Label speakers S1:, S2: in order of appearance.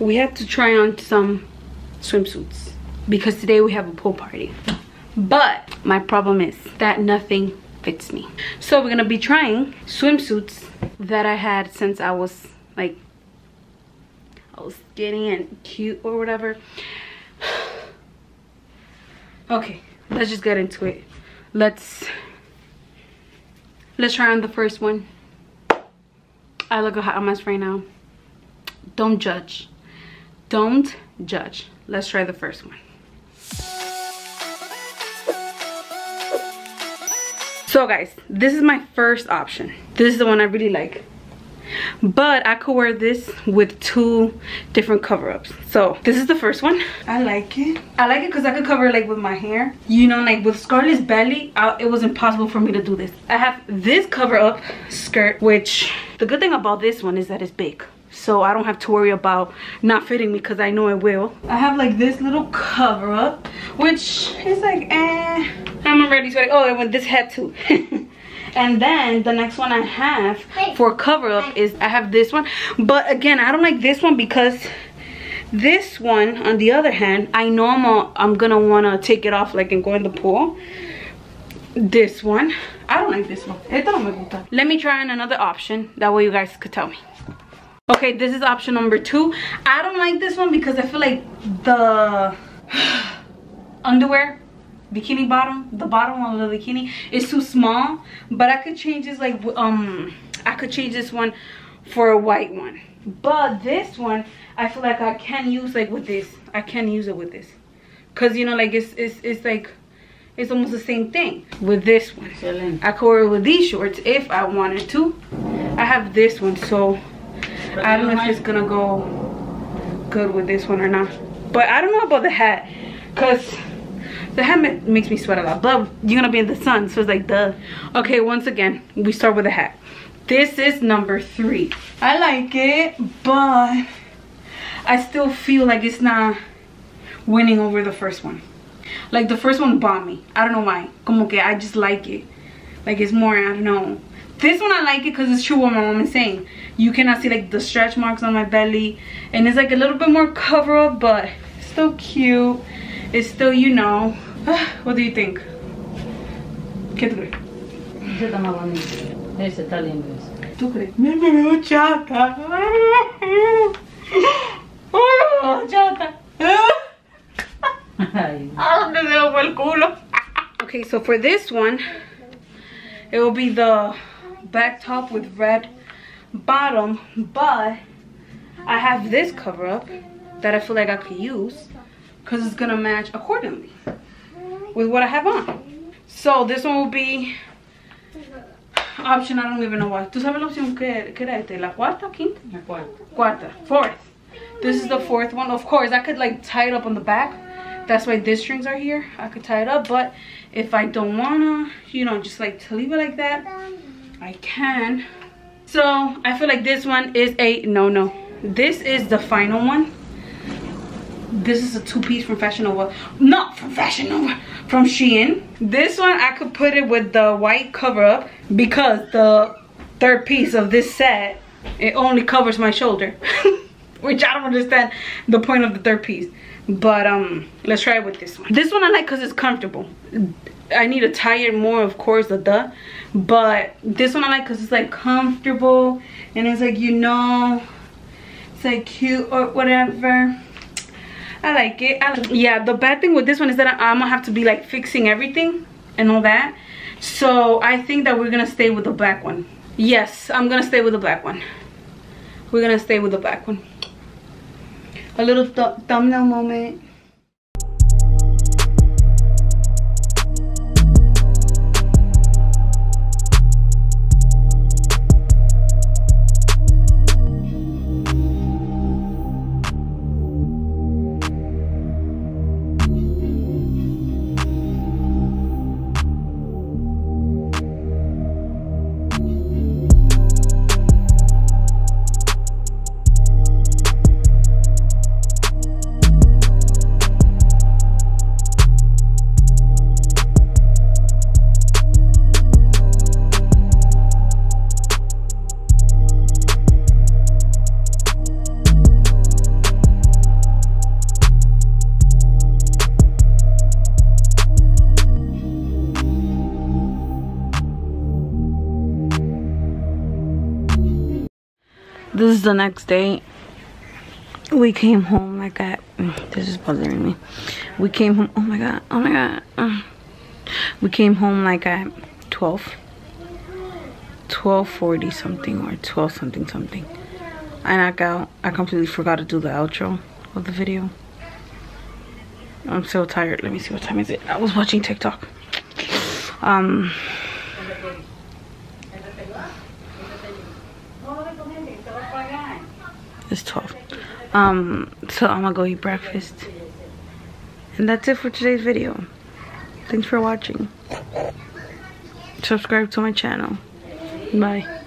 S1: we had to try on some swimsuits because today we have a pool party. But my problem is that nothing fits me. So we're gonna be trying swimsuits that i had since i was like i was skinny and cute or whatever. Okay let's just get into it. Let's let's try on the first one. I look a hot mess right now. Don't judge don't judge. Let's try the first one. So guys this is my first option. This is the one i really like. But i could wear this with two different cover-ups. So this is the first one. I like it. I like it because i could cover it like with my hair. You know like with scarlett's belly I, it was impossible for me to do this. I have this cover-up skirt which the good thing about this one is that it's big so I don't have to worry about not fitting me because I know it will. I have like this little cover up, which is like, eh. I'm already sweating. Oh, and with this hat too. and then the next one I have for cover up is I have this one. But again, I don't like this one because this one, on the other hand, I know I'm, a, I'm gonna wanna take it off like and go in the pool. This one, I don't like this one. Let me try on another option. That way you guys could tell me okay this is option number two. I don't like this one because i feel like the underwear bikini bottom the bottom of the bikini is too small but i could change this like um i could change this one for a white one. But this one i feel like i can use like with this. I can use it with this. Because you know like it's it's it's like it's almost the same thing with this one. I could wear it with these shorts if i wanted to. I have this one so I don't know if it's gonna go good with this one or not. But I don't know about the hat. Cause the hat makes me sweat a lot. But you're gonna be in the sun, so it's like duh. Okay, once again, we start with the hat. This is number three. I like it, but I still feel like it's not winning over the first one. Like the first one bombed me. I don't know why. Como que I just like it. Like it's more, I don't know. This one I like it because it's true what my mom is saying you cannot see like the stretch marks on my belly and it's like a little bit more cover up but it's still cute it's still you know what do you think ¿Qué tú crees? Ese está más bonito. Ese está lindo. ¿Tú crees? Me veo chata. Oh, chata. ¿A dónde se fue el culo? Okay, so for this one, it will be the back top with red bottom but I have this cover up that I feel like I could use because it's gonna match accordingly with what I have on. So this one will be option I don't even know what. ¿tú sabes la opción que, que era este? ¿la cuarta quinta? la cuarta. Cuarta fourth. This is the fourth one. Of course I could like tie it up on the back. That's why these strings are here. I could tie it up but if I don't wanna you know just like to leave it like that I can. So i feel like this one is a no-no. This is the final one. This is a two-piece from fashion nova not from fashion nova from shein. This one i could put it with the white cover up because the third piece of this set it only covers my shoulder which i don't understand the point of the third piece. But um let's try it with this one. This one i like because it's comfortable I need to tie it more, of course, the duh. But this one I like because it's like comfortable and it's like, you know, it's like cute or whatever. I like it. I like yeah, the bad thing with this one is that I'm gonna have to be like fixing everything and all that. So I think that we're gonna stay with the black one. Yes, I'm gonna stay with the black one. We're gonna stay with the black one. A little th thumbnail moment. This is the next day. We came home like at this is bothering me. We came home oh my god oh my god. We came home like at 12 1240 something or 12 something something. I i out, i completely forgot to do the outro of the video. I'm so tired. Let me see what time is it. I was watching tiktok. Um it's 12 um so i'm gonna go eat breakfast. And that's it for today's video. Thanks for watching. Subscribe to my channel. Bye